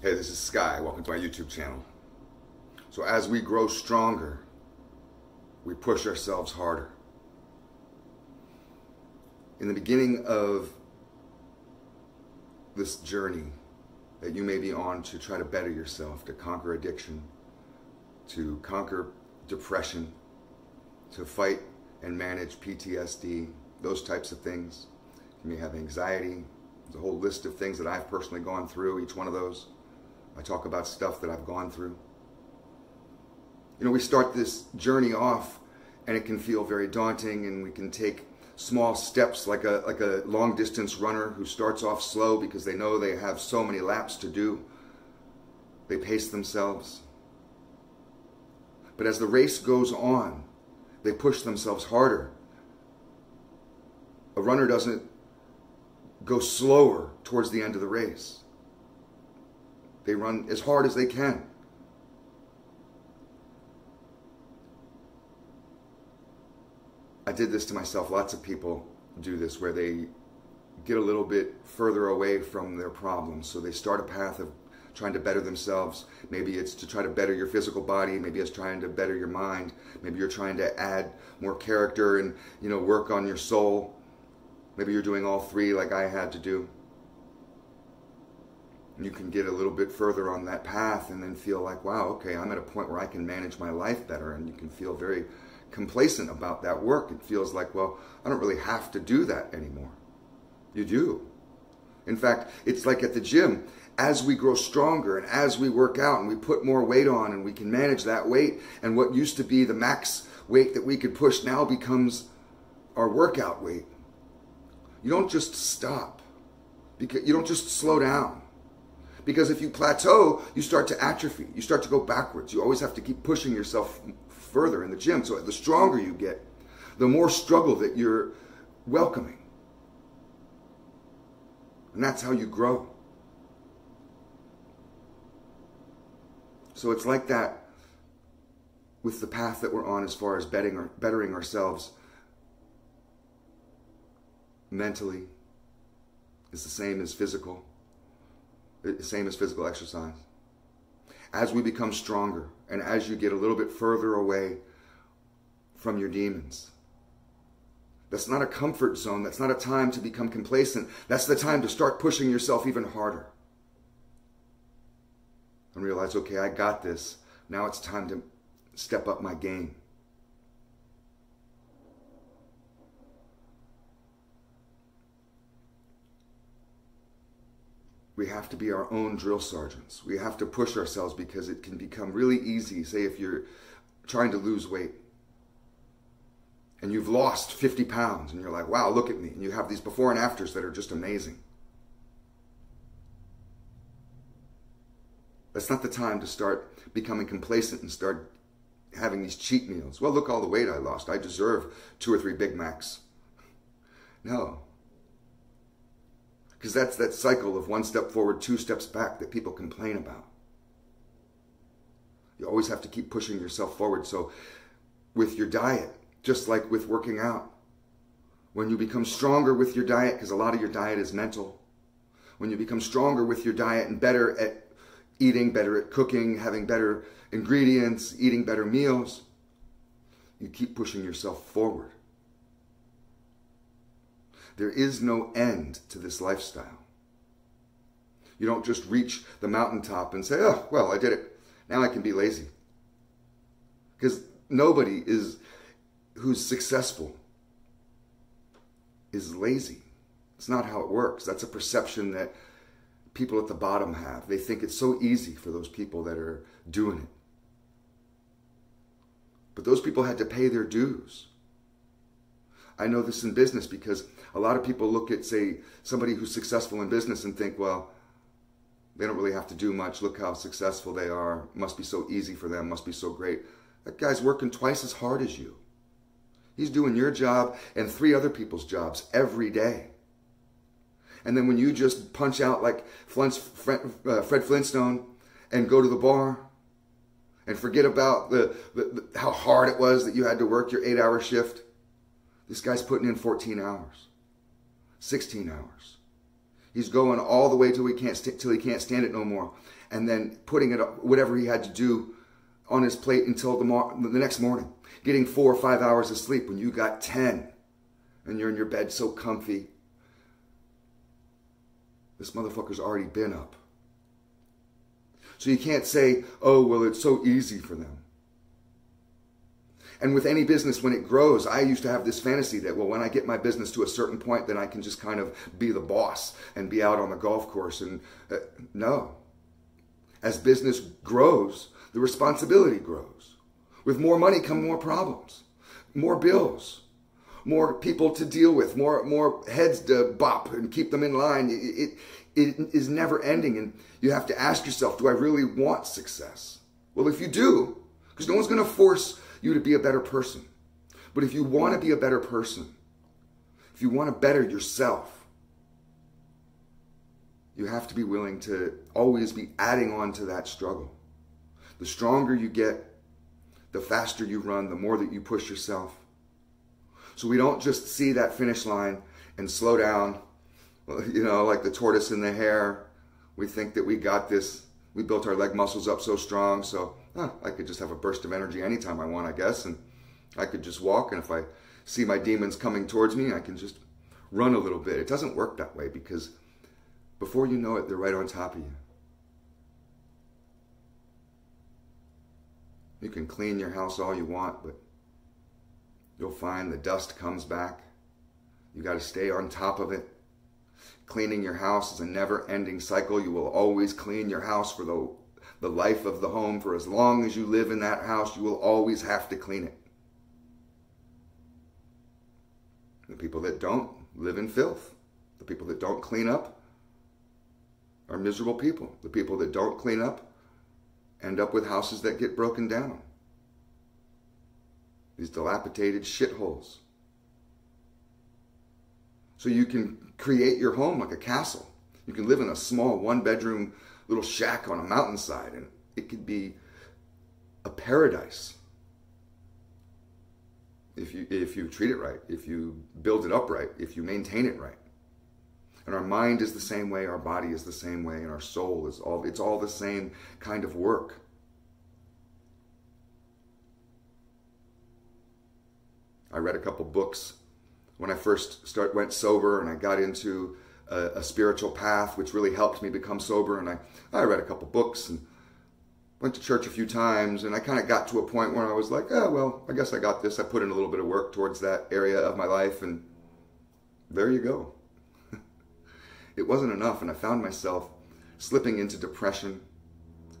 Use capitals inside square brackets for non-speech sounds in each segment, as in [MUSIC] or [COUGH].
Hey, this is Sky. Welcome to my YouTube channel. So, as we grow stronger, we push ourselves harder. In the beginning of this journey that you may be on to try to better yourself, to conquer addiction, to conquer depression, to fight and manage PTSD, those types of things. You may have anxiety. There's a whole list of things that I've personally gone through, each one of those. I talk about stuff that I've gone through. You know, we start this journey off and it can feel very daunting and we can take small steps like a like a long distance runner who starts off slow because they know they have so many laps to do. They pace themselves. But as the race goes on, they push themselves harder. A runner doesn't go slower towards the end of the race. They run as hard as they can. I did this to myself. Lots of people do this where they get a little bit further away from their problems. So they start a path of trying to better themselves. Maybe it's to try to better your physical body. Maybe it's trying to better your mind. Maybe you're trying to add more character and, you know, work on your soul. Maybe you're doing all three like I had to do you can get a little bit further on that path and then feel like, wow, okay, I'm at a point where I can manage my life better. And you can feel very complacent about that work. It feels like, well, I don't really have to do that anymore. You do. In fact, it's like at the gym. As we grow stronger and as we work out and we put more weight on and we can manage that weight, and what used to be the max weight that we could push now becomes our workout weight. You don't just stop. Because you don't just slow down because if you plateau, you start to atrophy. You start to go backwards. You always have to keep pushing yourself further in the gym. So the stronger you get, the more struggle that you're welcoming. And that's how you grow. So it's like that with the path that we're on as far as bettering, bettering ourselves mentally. It's the same as physical same as physical exercise. As we become stronger and as you get a little bit further away from your demons, that's not a comfort zone. That's not a time to become complacent. That's the time to start pushing yourself even harder. And realize, okay, I got this. Now it's time to step up my game. We have to be our own drill sergeants. We have to push ourselves because it can become really easy. Say, if you're trying to lose weight and you've lost 50 pounds and you're like, wow, look at me. And you have these before and afters that are just amazing. That's not the time to start becoming complacent and start having these cheat meals. Well, look all the weight I lost. I deserve two or three Big Macs. No, because that's that cycle of one step forward, two steps back that people complain about. You always have to keep pushing yourself forward. So, with your diet, just like with working out, when you become stronger with your diet, because a lot of your diet is mental, when you become stronger with your diet and better at eating, better at cooking, having better ingredients, eating better meals, you keep pushing yourself forward. There is no end to this lifestyle. You don't just reach the mountaintop and say, oh, well, I did it. Now I can be lazy. Because nobody is who's successful is lazy. It's not how it works. That's a perception that people at the bottom have. They think it's so easy for those people that are doing it. But those people had to pay their dues. I know this in business because a lot of people look at, say, somebody who's successful in business and think, well, they don't really have to do much. Look how successful they are. Must be so easy for them. Must be so great. That guy's working twice as hard as you. He's doing your job and three other people's jobs every day. And then when you just punch out like uh, Fred Flintstone and go to the bar and forget about the, the, the, how hard it was that you had to work your eight hour shift, this guy's putting in 14 hours, 16 hours. He's going all the way till he can't st- till he can't stand it no more, and then putting it up, whatever he had to do on his plate until the, mo- the next morning, getting four or five hours of sleep when you got ten, and you're in your bed so comfy. This motherfucker's already been up. So you can't say, "Oh, well, it's so easy for them." And with any business, when it grows, I used to have this fantasy that, well, when I get my business to a certain point, then I can just kind of be the boss and be out on the golf course. And uh, no. As business grows, the responsibility grows. With more money come more problems, more bills, more people to deal with, more, more heads to bop and keep them in line. It, it, it is never ending. And you have to ask yourself, do I really want success? Well, if you do, because no one's going to force you to be a better person. But if you want to be a better person, if you want to better yourself, you have to be willing to always be adding on to that struggle. The stronger you get, the faster you run, the more that you push yourself. So we don't just see that finish line and slow down, [LAUGHS] you know, like the tortoise and the hare. We think that we got this. We built our leg muscles up so strong, so huh, I could just have a burst of energy anytime I want, I guess, and I could just walk. And if I see my demons coming towards me, I can just run a little bit. It doesn't work that way because before you know it, they're right on top of you. You can clean your house all you want, but you'll find the dust comes back. You got to stay on top of it. Cleaning your house is a never ending cycle. You will always clean your house for the the life of the home for as long as you live in that house, you will always have to clean it. The people that don't live in filth. The people that don't clean up are miserable people. The people that don't clean up end up with houses that get broken down. These dilapidated shitholes. So you can create your home like a castle. You can live in a small one bedroom little shack on a mountainside, and it could be a paradise if you if you treat it right, if you build it up right, if you maintain it right. And our mind is the same way, our body is the same way, and our soul is all it's all the same kind of work. I read a couple books when I first start went sober and I got into a, a, spiritual path, which really helped me become sober. And I, I read a couple books and went to church a few times. And I kind of got to a point where I was like, oh, well, I guess I got this. I put in a little bit of work towards that area of my life. And there you go. [LAUGHS] it wasn't enough. And I found myself slipping into depression,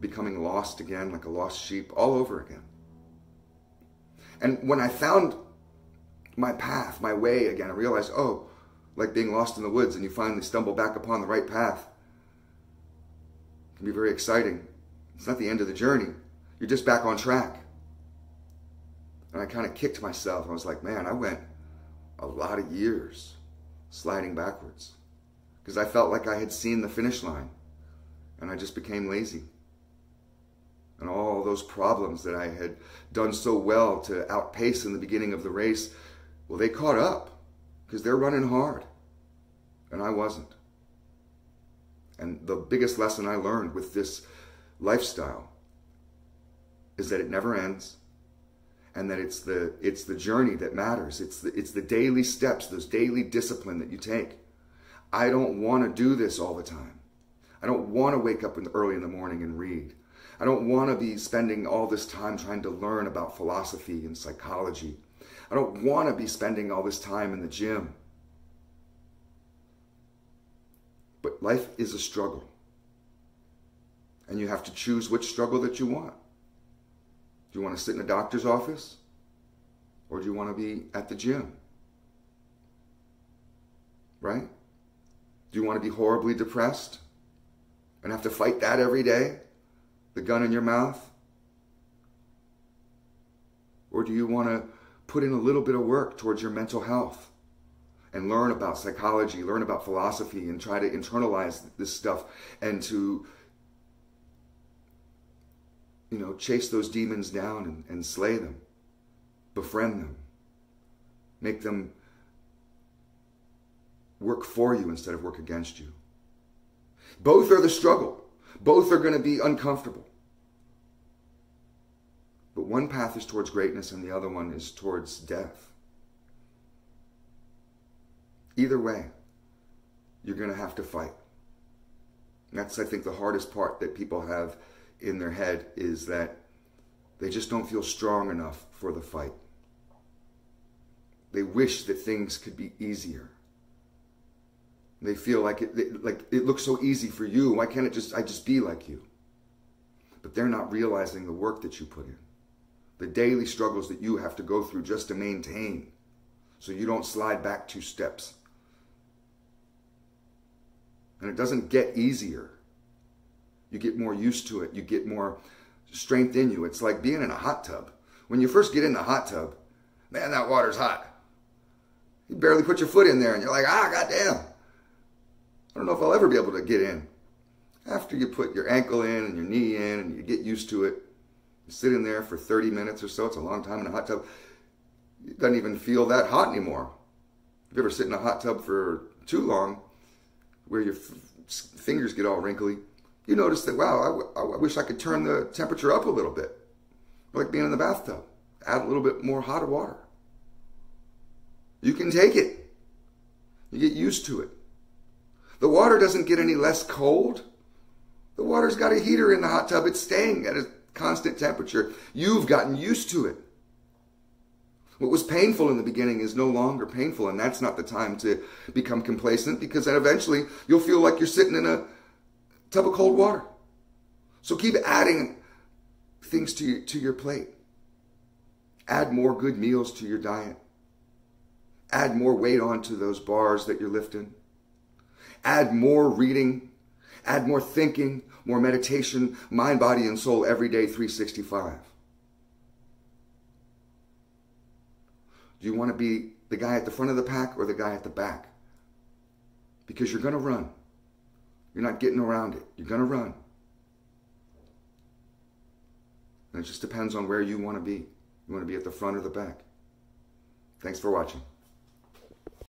becoming lost again, like a lost sheep, all over again. And when I found my path, my way again, I realized, oh, like being lost in the woods and you finally stumble back upon the right path. It can be very exciting. It's not the end of the journey. You're just back on track. And I kind of kicked myself. I was like, man, I went a lot of years sliding backwards because I felt like I had seen the finish line and I just became lazy. And all those problems that I had done so well to outpace in the beginning of the race, well, they caught up because they're running hard. And I wasn't. And the biggest lesson I learned with this lifestyle is that it never ends and that it's the it's the journey that matters. It's the it's the daily steps, those daily discipline that you take. I don't want to do this all the time. I don't want to wake up in the, early in the morning and read. I don't want to be spending all this time trying to learn about philosophy and psychology I don't want to be spending all this time in the gym. But life is a struggle. And you have to choose which struggle that you want. Do you want to sit in a doctor's office? Or do you want to be at the gym? Right? Do you want to be horribly depressed and have to fight that every day? The gun in your mouth? Or do you want to put in a little bit of work towards your mental health and learn about psychology, learn about philosophy, and try to internalize this stuff and to, you know, chase those demons down and, and slay them, befriend them, make them work for you instead of work against you. Both are the struggle. Both are going to be uncomfortable. One path is towards greatness and the other one is towards death. Either way, you're going to have to fight. That's, I think, the hardest part that people have in their head is that they just don't feel strong enough for the fight. They wish that things could be easier. They feel like it, like it looks so easy for you. Why can't it just I just be like you? But they're not realizing the work that you put in, the daily struggles that you have to go through just to maintain, so you don't slide back two steps. And it doesn't get easier. You get more used to it. You get more strength in you. It's like being in a hot tub. When you first get in the hot tub, man, that water's hot. You barely put your foot in there and you're like, ah, goddamn. I don't know if I'll ever be able to get in. After you put your ankle in and your knee in and you get used to it, you sit in there for 30 minutes or so. It's a long time in a hot tub. It doesn't even feel that hot anymore. If you ever sit in a hot tub for too long, where your fingers get all wrinkly, you notice that, wow, I wish I could turn the temperature up a little bit. Like being in the bathtub. Add a little bit more hot water. You can take it. You get used to it. The water doesn't get any less cold. The water's got a heater in the hot tub. It's staying at a constant temperature. You've gotten used to it. What was painful in the beginning is no longer painful, and that's not the time to become complacent because then eventually you'll feel like you're sitting in a tub of cold water. So keep adding things to your, to your plate. Add more good meals to your diet. Add more weight onto those bars that you're lifting. Add more reading. Add more thinking, more meditation, mind, body, and soul every day, 365. Do you want to be the guy at the front of the pack or the guy at the back? Because you're going to run. You're not getting around it. You're going to run. And it just depends on where you want to be. You want to be at the front or the back. Thanks for watching.